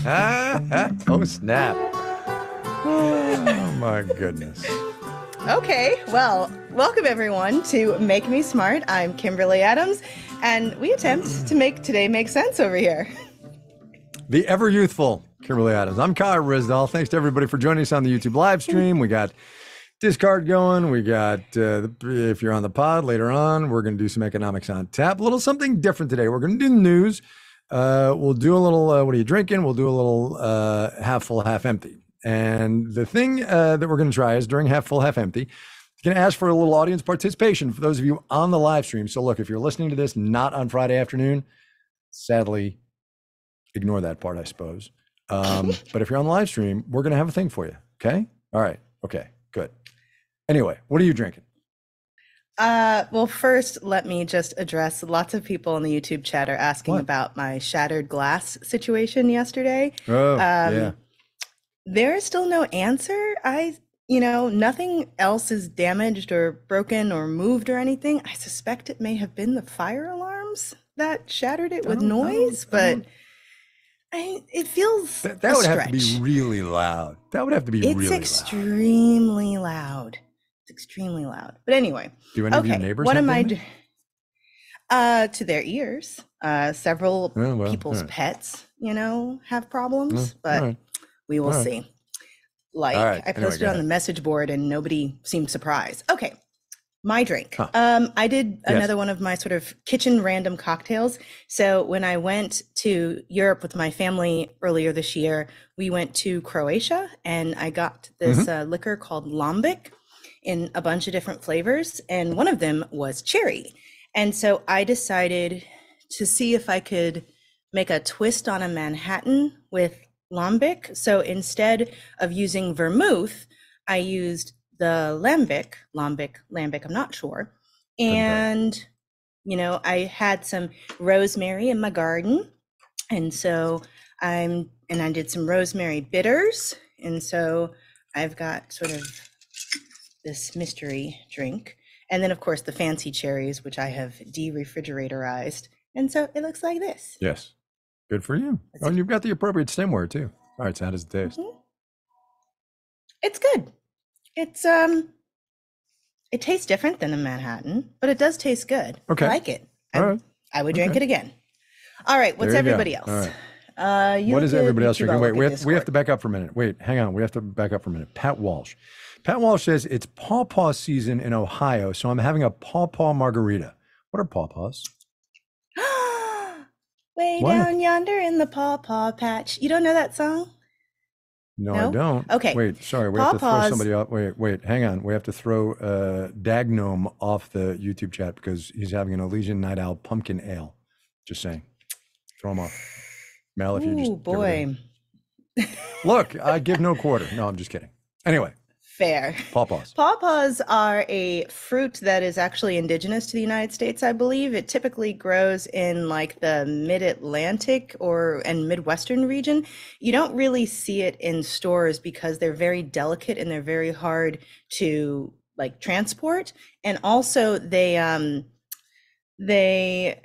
oh, snap. Oh, my goodness. Okay, well, welcome everyone to Make Me Smart. I'm Kimberly Adams, and we attempt to make today make sense over here. The ever youthful Kimberly Adams. I'm Kai Ryssdal. Thanks to everybody for joining us on the YouTube live stream. We got Discord going. We got, uh, if you're on the pod later on, we're going to do some economics on tap. A little something different today. We're going to do news. Uh, we'll do a little, uh, what are you drinking? We'll do a little uh, half full, half empty. And the thing uh, that we're going to try is during half full, half empty, going to ask for a little audience participation for those of you on the live stream. So, look, if you're listening to this not on Friday afternoon, sadly, ignore that part, I suppose. Um, but if you're on the live stream, we're going to have a thing for you. Okay. All right. Okay. Good. Anyway, what are you drinking? Uh, well, first, let me just address lots of people in the YouTube chat are asking What? about my shattered glass situation yesterday. Oh, Um, yeah. There is still no answer. I, you know, nothing else is damaged or broken or moved or anything. I suspect it may have been the fire alarms that shattered it with Don't- don't- noise, but I, it feels That, that would have to be really loud. That would have to be It's really loud. extremely loud. It's extremely loud. But anyway, Do any of your neighbors? What am I? Uh, to their ears. Uh, several Oh, well, people's pets, you know, have problems, Oh, but alright. we will see. Like Alright, I posted go on the message board and nobody seemed surprised. Okay. My drink. Huh. Um, I did Yes. another one of my sort of kitchen random cocktails. So when I went to Europe with my family earlier this year, we went to Croatia and I got this Mm-hmm. uh, liquor called Lambic in a bunch of different flavors. And one of them was cherry. And so I decided to see if I could make a twist on a Manhattan with lambic. So instead of using vermouth, I used the lambic, lambic, lambic, I'm not sure. And, you know, I had some rosemary in my garden. And so I'm, and I did some rosemary bitters. And so I've got sort of this mystery drink. And then, of course, the fancy cherries, which I have de-refrigeratorized. And so it looks like this. Yes. Good for you. That's Oh, and you've got the appropriate stemware too. All right. So how does it taste? Mhm. It's good. It's um it tastes different than a Manhattan, but it does taste good. Okay. I like it. I, right. I would drink Okay. it again. All right, what's go. everybody All else? Uh you what look everybody else drinking? Wait, we have, we have to back up for a minute. Wait, hang on. We have to back up for a minute. Pat Walsh. Pat Walsh says it's pawpaw season in Ohio, so I'm having a pawpaw margarita. What are pawpaws? Way What? down yonder in the paw paw patch. You don't know that song? No, I don't. Okay. Wait, sorry. We have to throw somebody off. Wait, wait, hang on. We have to throw uh, Dagnome off the YouTube chat because he's having an Elysian Night Owl pumpkin ale. Just saying. Throw him off. Mel, if you just Oh give her the- boy. Look, I give no quarter. No, I'm just kidding. Anyway, Fair. pawpaws. Pawpaws are a fruit that is actually indigenous to the United States, I believe. It typically grows in like the mid-Atlantic or and Midwestern region. You don't really see it in stores because they're very delicate and they're very hard to like transport. And also they um they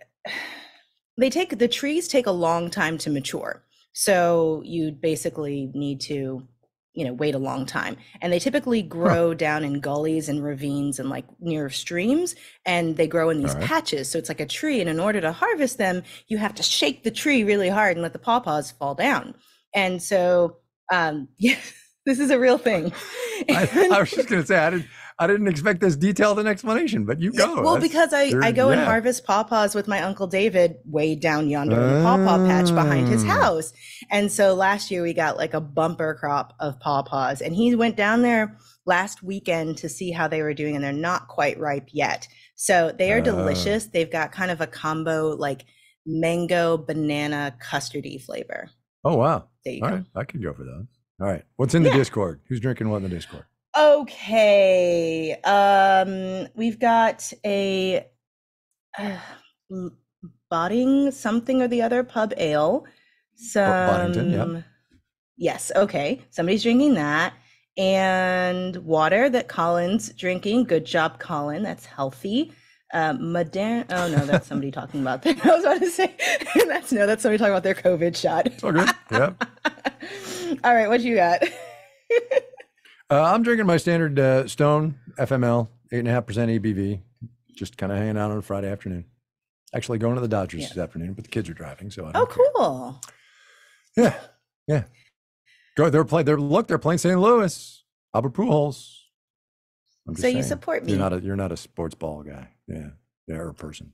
they take the trees take a long time to mature. So you basically need to you know wait a long time. And they typically grow down in gullies and ravines and like near streams and they grow in these Alright. patches. So it's like a tree and in order to harvest them you have to shake the tree really hard and let the pawpaws fall down. And so um yeah this is a real thing. I, I was just gonna say I didn't I didn't expect this detailed an explanation, but you go. well That's- because i i go and harvest pawpaws with my uncle david way down yonder in the pawpaw patch behind his Ah. house and so last year we got like a bumper crop of pawpaws and he went down there last weekend to see how they were doing and they're not quite ripe yet so they are Ah. delicious they've got kind of a combo like mango banana custardy flavor Oh wow. there you All go right. I could go for those. All right. What's in the Discord? Who's drinking what in the Discord? Okay. Um, we've got a uh, Botting something or the other pub ale. Some yeah. Yes, okay. Somebody's drinking that. And water that Colin's drinking. Good job, Colin. That's healthy. Um, modern. Oh no, that's somebody talking about. that. I was about to say that's no, that's somebody talking about their COVID shot. It's all good. yep. All right, what you got? Uh, I'm drinking my standard uh, Stone FML, eight and a half percent ABV. Just kind of hanging out on a Friday afternoon. Actually, going to the Dodgers Yeah. this afternoon, but the kids are driving, so I oh, don't care. cool. Yeah, yeah. Go. They're playing. They're look. They're playing St. Louis. Albert Pujols. So you support me. You're not a. You're not a sports ball guy. Yeah, yeah, or a person.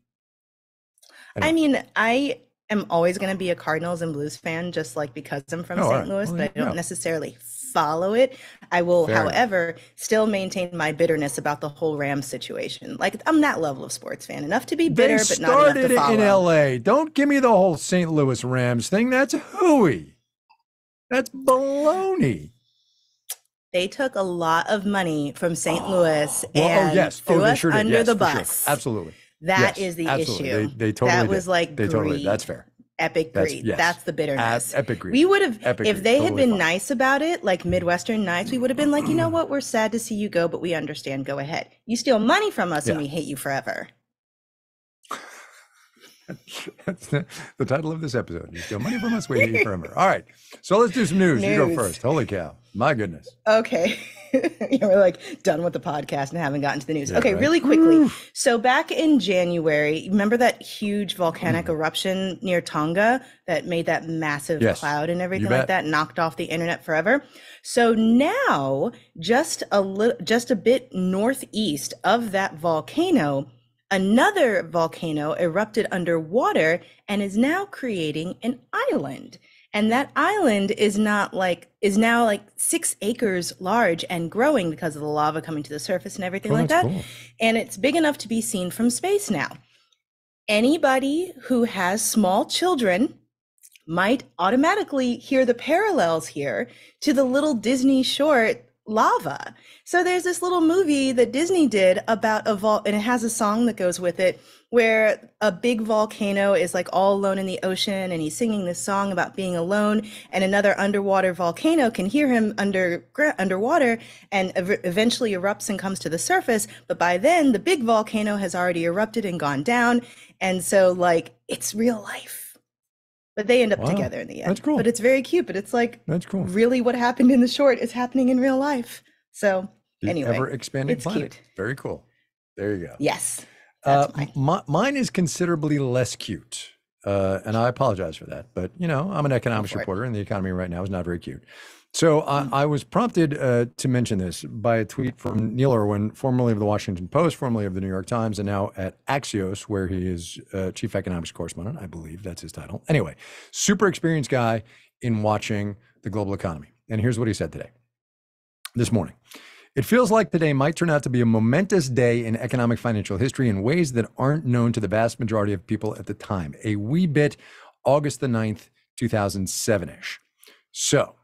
I mean, I am always going to be a Cardinals and Blues fan, just like because I'm from Oh, St. right. Louis, Well, but I don't necessarily follow it. I will, Fair however, still maintain my bitterness about the whole Rams situation. Like I'm that level of sports fan, enough to be bitter, but not enough started to it follow. in L.A. Don't give me the whole St. Louis Rams thing. That's hooey. That's baloney. They took a lot of money from St. Oh, Louis Well, oh, and oh yes, threw oh, us sure under Yes, the for sure. bus. Absolutely. That Yes, is the absolutely. issue. They, they totally that did. was like they totally. greed. Did. That's fair. Epic That's- greed. yes. That's the bitterness. epic greed. We would have, Epic if greed. they had Totally been fine. nice about it, like Midwestern nights, we would have been like, you know what, we're sad to see you go, but we understand. Go ahead. You steal money from us, and we hate you forever. That's the, the title of this episode. You steal money from us, we hate you forever. All right. So let's do some news. You go first. Holy cow. My goodness. Okay. yeah, we're like done with the podcast and haven't gotten to the news. Yeah, okay, right. really quickly. So back in January, remember that huge volcanic eruption near Tonga that made that massive Mm. Yes, cloud and everything like that, knocked off the internet forever? So now, just a little, just a bit northeast of that volcano, another volcano erupted underwater and is now creating an island. And that island is not like is now like six acres large and growing because of the lava coming to the surface and everything Oh, like that. cool. And it's big enough to be seen from space now. Anybody who has small children might automatically hear the parallels here to the little Disney short Lava. So there's this little movie that Disney did about a vol and it has a song that goes with it where a big volcano is like all alone in the ocean and he's singing this song about being alone and another underwater volcano can hear him under underwater and ev- eventually erupts and comes to the surface but by then the big volcano has already erupted and gone down and so like it's real life but they end up Wow, together in the end that's cool. but it's very cute but it's like That's cool. really what happened in the short is happening in real life so The anyway ever expanding it's planet. cute. Very cool. There you go. yes Uh, mine. mi- mine is considerably less cute. Uh, and I apologize for that. But, you know, I'm an economics for it. reporter and the economy right now is not very cute. So. I I was prompted uh, to mention this by a tweet from Neil Irwin, formerly of the Washington Post, formerly of the New York Times, and now at Axios, where he is uh, chief economics correspondent. I believe that's his title. Anyway, super experienced guy in watching the global economy. And here's what he said today, this morning. It feels like today might turn out to be a momentous day in economic financial history in ways that aren't known to the vast majority of people at the time. A wee bit August the 9th, 2007 ish. So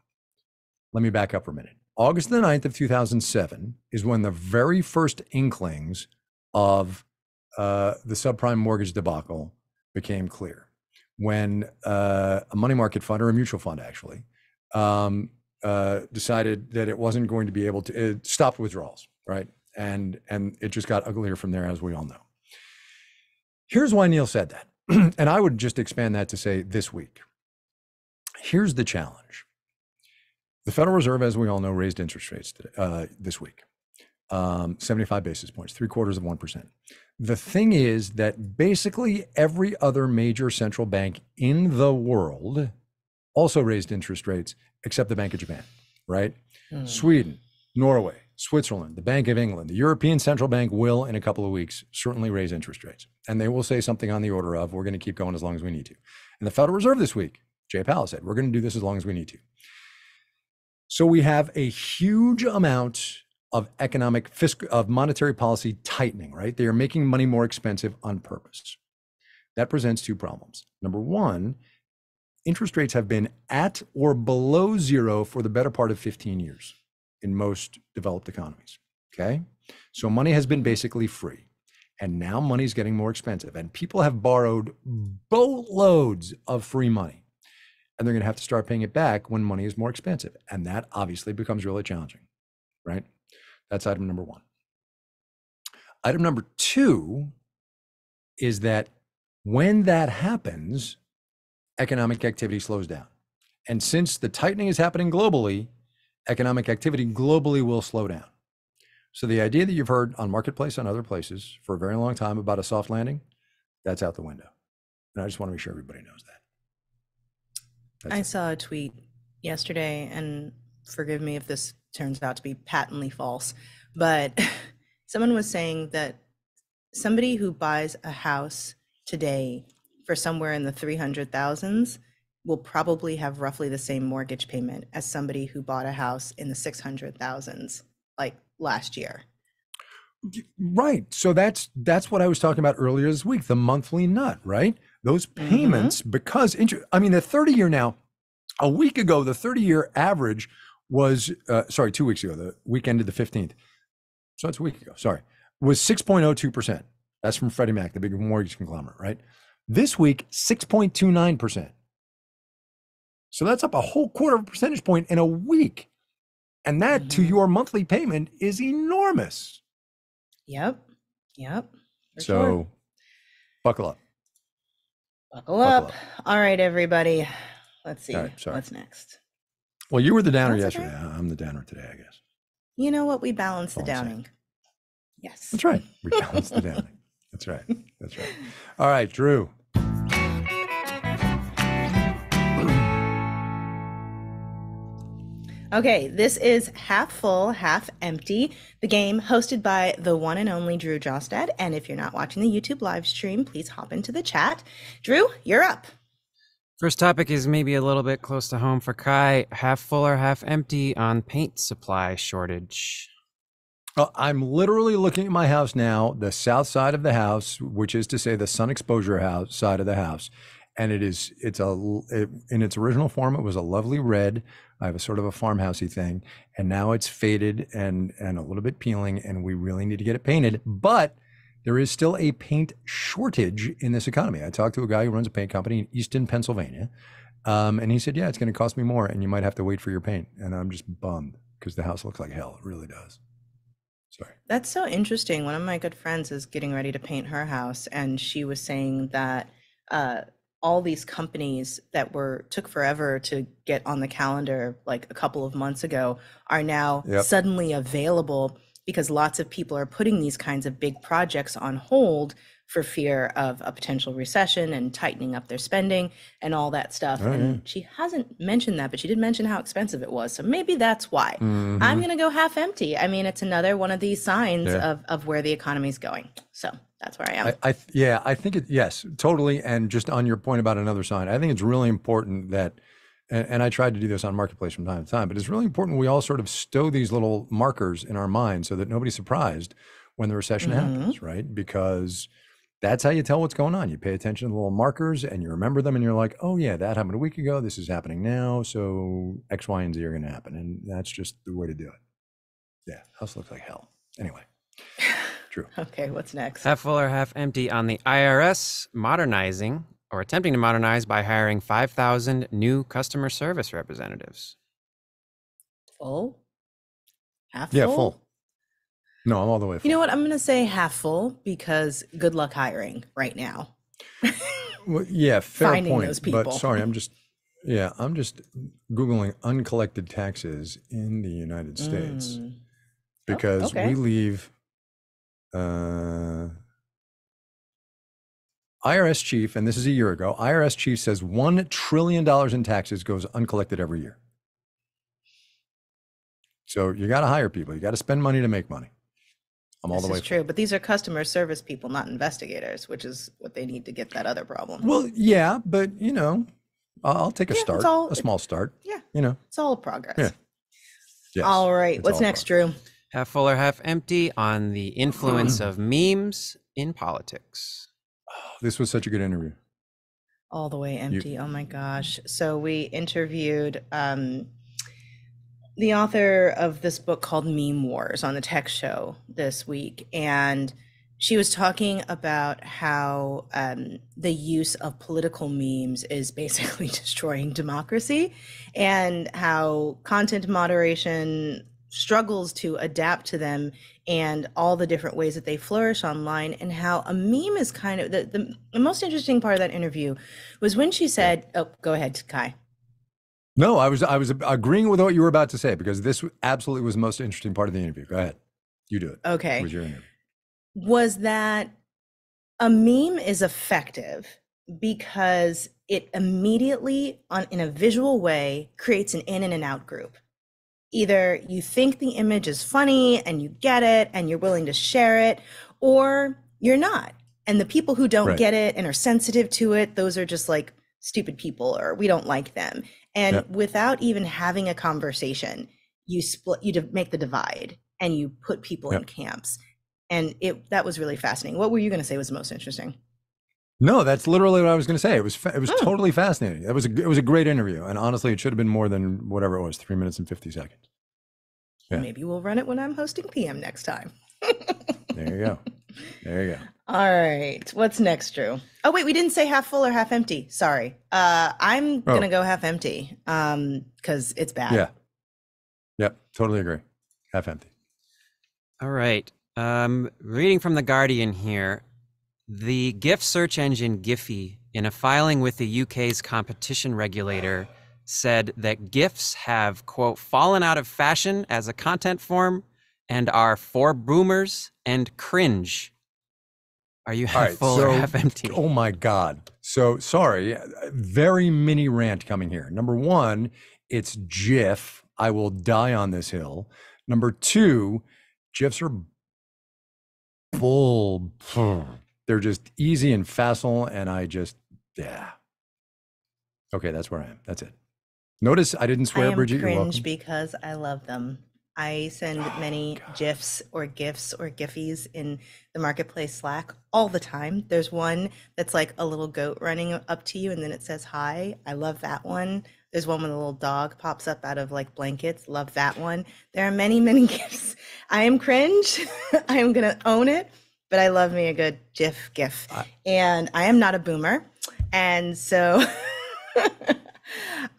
let me back up for a minute. August the 9th of 2007 is when the very first inklings of uh, the subprime mortgage debacle became clear. When uh, a money market fund or a mutual fund actually um, uh, decided that it wasn't going to be able to it stopped withdrawals, right? And and it just got uglier from there, as we all know. Here's why Neil said that, and I would just expand that to say this week. Here's the challenge: the Federal Reserve, as we all know, raised interest rates today, uh, this week, um, 75 basis points, three quarters of one percent. The thing is that basically every other major central bank in the world also raised interest rates except the Bank of Japan, right? Hmm. Sweden, Norway, Switzerland, the Bank of England, the European Central Bank will, in a couple of weeks, certainly raise interest rates. And they will say something on the order of, we're going to keep going as long as we need to. And the Federal Reserve this week, Jay Powell said, we're going to do this as long as we need to. So we have a huge amount of economic, fiscal, of monetary policy tightening, right? They are making money more expensive on purpose. That presents two problems. Number one, interest rates have been at or below zero for the better part of 15 years in most developed economies. Okay. So money has been basically free. And now money's getting more expensive. And people have borrowed boatloads of free money. And they're going to have to start paying it back when money is more expensive. And that obviously becomes really challenging. Right. That's item number one. Item number two is that when that happens, economic activity slows down. And since the tightening is happening globally, economic activity globally will slow down. So the idea that you've heard on marketplace and other places for a very long time about a soft landing, that's out the window. And I just want to make sure everybody knows that. That's I it. saw a tweet yesterday, and forgive me if this turns out to be patently false, but someone was saying that somebody who buys a house today for somewhere in the 300,000s will probably have roughly the same mortgage payment as somebody who bought a house in the 600,000s like last year. Right. So that's that's what I was talking about earlier this week, the monthly nut, right? Those Mhm. payments because inter- I mean the 30 year now a week ago the 30 year average was uh, sorry, 2 weeks ago, the week ended the 15th. So it's a week ago, sorry. Was 6.02%. That's from Freddie Mac, the big mortgage conglomerate, right? This week 6.29%. So that's up a whole quarter of a percentage point in a week. And that to Mhm. your monthly payment is enormous. Yep. Yep. So sure. buckle up. Buckle buckle up. up. All right, everybody. Let's see. Right. What's next? Well, you were the downer That's okay. yesterday. I'm the downer today, I guess. You know what? We balance the downing. Yes. That's right. We balance the downing. That's right. That's right. All right, Drew. Okay, this is Half Full, Half Empty, the game hosted by the one and only Drew Jostad. And if you're not watching the YouTube live stream, please hop into the chat. Drew, you're up. First topic is maybe a little bit close to home for Kai. Half full or half empty on paint supply shortage. Uh, I'm literally looking at my house now, the south side of the house, which is to say the sun exposure house side of the house, and it is it's a l- it, in its original form it was a lovely red. I have a sort of a farmhousey thing, and now it's faded and and a little bit peeling, and we really need to get it painted. But there is still a paint shortage in this economy. I talked to a guy who runs a paint company in Easton, Pennsylvania, um, and he said, "Yeah, it's going to cost me more, and you might have to wait for your paint." And I'm just bummed because the house looks like hell. It really does. Sorry. That's so interesting. One of my good friends is getting ready to paint her house, and she was saying that uh, all these companies that were took forever to get on the calendar like a couple of months ago are now Yep. suddenly available because lots of people are putting these kinds of big projects on hold for fear of a potential recession and tightening up their spending and all that stuff. Oh, and she hasn't mentioned that, but she did mention how expensive it was. So maybe that's why. I'm Mhm. going to go half empty. I mean, it's another one of these signs Yeah. of, of where the economy is going. So that's where I am. I, I th- yeah, I think it. Yes, totally. And just on your point about another sign, I think it's really important that, and, and I tried to do this on marketplace from time to time, but it's really important we all sort of stow these little markers in our mind so that nobody's surprised when the recession happens, right? Because that's how you tell what's going on. You pay attention to the little markers and you remember them, and you're like, oh yeah, that happened a week ago. This is happening now, so X, Y, and Z are going to happen, and that's just the way to do it. Yeah, house looks like hell. Anyway, true. okay, what's next? Half full or half empty on the IRS modernizing or attempting to modernize by hiring 5,000 new customer service representatives. Full? Half Yeah, full? No, I'm all the way. Full. You know what? I'm going to say half full because good luck hiring right now. Well, yeah, fair finding point. those But people. sorry, I'm just yeah, I'm just googling uncollected taxes in the United States Mm. because okay. we leave uh IRS chief, and this is a year ago. IRS chief says one trillion dollars in taxes goes uncollected every year. So you got to hire people. You got to spend money to make money. I'm all This the way. is true, but these are customer service people, not investigators, which is what they need to get that other problem. Well, yeah, but you know, I'll, I'll take a Yeah, start, all- a small start. yeah, You know, it's all progress. Yeah. yes. all right, what's all next, progress. Drew? Half full or half empty on the influence of memes in politics. This was such a good interview. all the way empty. oh my gosh. So we interviewed um, the author of this book called Meme Wars on the Tech Show this week. And she was talking about how um, the use of political memes is basically destroying democracy and how content moderation struggles to adapt to them and all the different ways that they flourish online and how a meme is kind of the, the, the most interesting part of that interview was when she said oh go ahead kai No, I was I was agreeing with what you were about to say because this absolutely was the most interesting part of the interview. Go ahead, you do it. Okay. was your interview. was that a meme is effective because it immediately on in a visual way creates an in and an out group either you think the image is funny and you get it and you're willing to share it or you're not and the people who don't Right. get it and are sensitive to it those are just like stupid people or we don't like them and Yep. without even having a conversation you split you make the divide and you put people in camps and it that was really fascinating what were you going to say was the most interesting No, that's literally what I was going to say. It was fa- it was Hmm. totally fascinating. It was a, it was a great interview, and honestly, it should have been more than whatever it was, three minutes and fifty seconds. Yeah. maybe we'll run it when i'm hosting pm next time There you go. There you go. all right what's next drew oh wait we didn't say half full or half empty sorry uh i'm Oh. gonna go half empty um because it's bad Yeah. Yep. Totally agree. Half empty. All right. Um, reading from The Guardian here, the GIF search engine Giphy, in a filing with the UK's competition regulator, said that GIFs have, quote, fallen out of fashion as a content form and are for boomers and cringe. Are you half right, full or half empty? Oh my God. So sorry. Very mini rant coming here. Number one, it's GIF. I will die on this hill. Number two, GIFs are bull. They're just easy and facile. And I just, yeah. Okay, that's where I am. That's it. Notice I didn't i swear, am Bridget. You're cringe welcome. because i love them i send many gifs or gifs or giffies in the marketplace slack all the time. There's one that's like a little goat running up to you and then it says hi i love that one. There's one when a little dog pops up out of like blankets love that one. There are many many gifs i am cringe. I am gonna own it but i love me a good gif gif. And i am not a boomer and so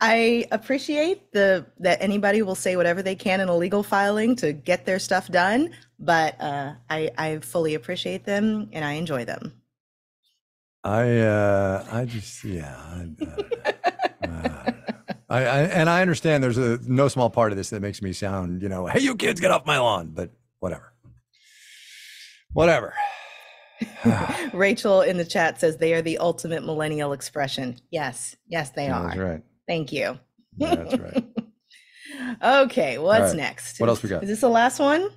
I appreciate the that anybody will say whatever they can in a legal filing to get their stuff done, but uh, I I fully appreciate them and I enjoy them. I uh I just yeah. I, uh, I, I and I understand there's a no small part of this that makes me sound, you know, hey you kids get off my lawn, but whatever. Whatever. Rachel in the chat says they are the ultimate millennial expression. Yes, yes, they Yeah, are. That's right. Thank you. That's right. Okay, what's right, next? what else we got? Is this the last one?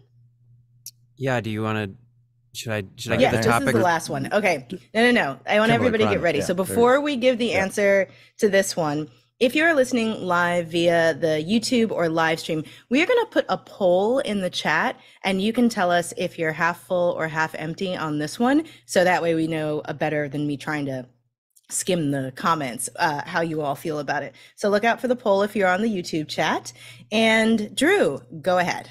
Yeah, do you want to? Should I should I Right, get Yes, the this topic? is the last one. Okay. No, no, no. I want Kimberly everybody to get ready. yeah, so before we give the Yeah. answer to this one, if you're listening live via the YouTube or live stream, we are going to put a poll in the chat and you can tell us if you're half full or half empty on this one. So that way we know a better than me trying to skim the comments uh, how you all feel about it. So look out for the poll if you're on the YouTube chat. And Drew, go ahead.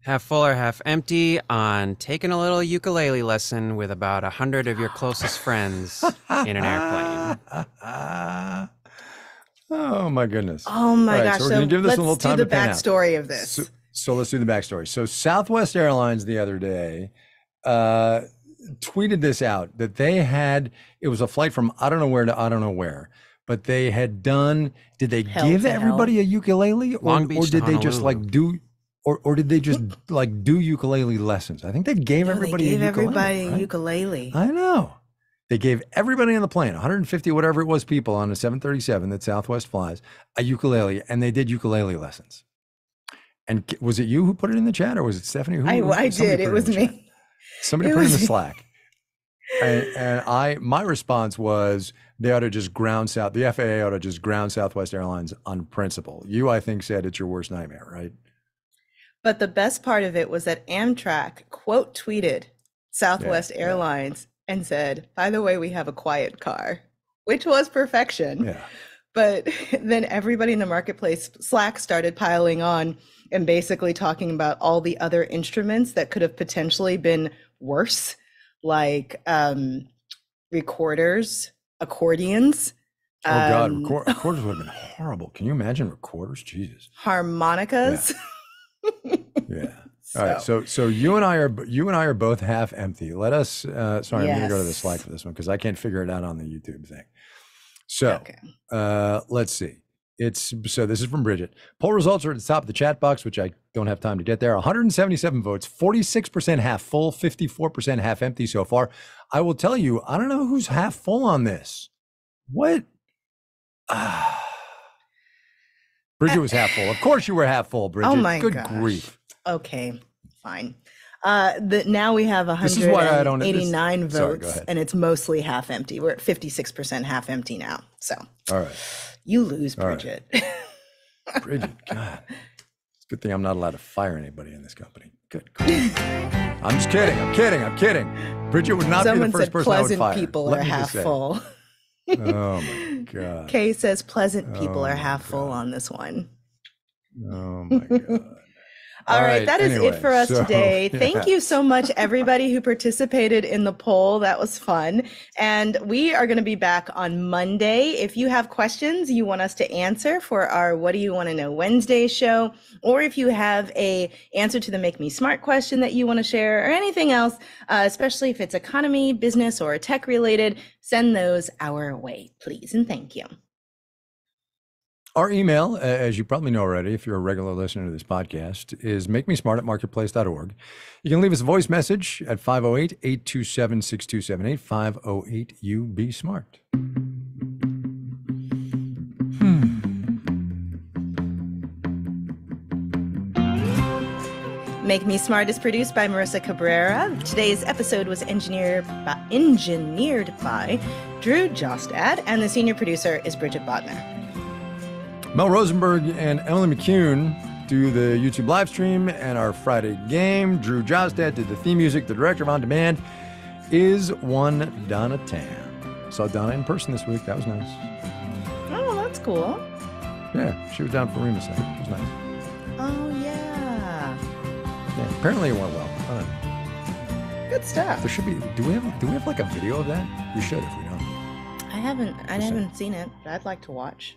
Half full or half empty on taking a little ukulele lesson with about a hundred of your closest friends in an airplane. oh my goodness. Oh my All right, gosh. so we're So, gonna give this a let's little do time the to pan out. backstory of this. So, so let's do the backstory. So Southwest Airlines the other day uh, tweeted this out that they had it was a flight from I don't know where to I don't know where, but they had done. Did they Hell give to hell. everybody a ukulele, or, Long Beach or did they just like do? Or, or did they just like do ukulele lessons? I think they gave No, everybody they gave a ukulele. everybody a right? ukulele. I know. They gave everybody on the plane, 150 whatever it was people on a 737 that Southwest flies, a ukulele, and they did ukulele lessons. And was it you who put it in the chat, or was it Stephanie? Who, I, I did. It was the chat. me. Somebody It put it in the. Slack, and, and I my response was they ought to just ground South. The FAA ought to just ground Southwest Airlines on principle. You, I think, said it's your worst nightmare, right? But the best part of it was that Amtrak quote tweeted Southwest yeah. Airlines and said, by the way, we have a quiet car, which was perfection. Yeah. But then everybody in the marketplace Slack started piling on and basically talking about all the other instruments that could have potentially been worse, like um, recorders, accordions. Oh God, um, record, recorders would have been horrible. Can you imagine recorders? Jesus. harmonicas. Yeah. All right. So so you and I are you and I are both half empty. Let us. Uh, sorry, I'm going to go to the slide for this one because I can't figure it out on the YouTube thing. So okay. uh, let's see. It's so this is from Bridget. Poll results are at the top of the chat box, which I don't have time to get there. 177 votes, 46% half full, 54% half empty so far. I will tell you, I don't know who's half full on this. What? Ah. Bridget was half full. Of course you were half full, Bridget. Oh my Good gosh. grief. Okay, fine. Uh, the, now we have This is why I don't- this- 189 sorry, go votes, ahead. and it's mostly half empty. We're at 56% half empty now. So All right. you lose, All right. Bridget. Bridget, God. It's a good thing I'm not allowed to fire anybody in this company. Good grief. I'm just kidding. I'm kidding. I'm kidding. Bridget would not Someone be the first said person I would pleasant fire. people Let are me just half say. full. Oh my god. Kay says pleasant people Oh are half full on this one. Oh my god. All right, right, that is anyway, it for us so, today. yeah. Thank you so much, everybody who participated in the poll. That was fun. And we are going to be back on Monday. If you have questions you want us to answer for our What Do You Want to Know Wednesday show, or if you have a answer to the Make Me Smart question that you want to share, or anything else, uh, especially if it's economy, business, or tech related, send those our way, please. And thank you. Our email, as you probably know already, if you're a regular listener to this podcast, is make me smart at marketplace.org. You can leave us a voice message at 508 827 6278. 508 you be smart. Hmm. Make Me Smart is produced by Marissa Cabrera. Today's episode was engineered by, engineered by Drew Jostad, and the senior producer is Bridget Bodnar. Mel Rosenberg and Emily McCune do the YouTube live stream and our Friday game. Drew Jostad did the theme music. The director of On Demand is one Donna Tam. Saw Donna in person this week. That was nice. Oh, that's cool. Yeah, she was down for Remus night. It was nice. Oh, yeah. Yeah, apparently it went well. I don't know. Good stuff. There should be. Do we have? Do we have like a video of that? We should if we don't. I haven't I haven't seen it, but I'd like to watch.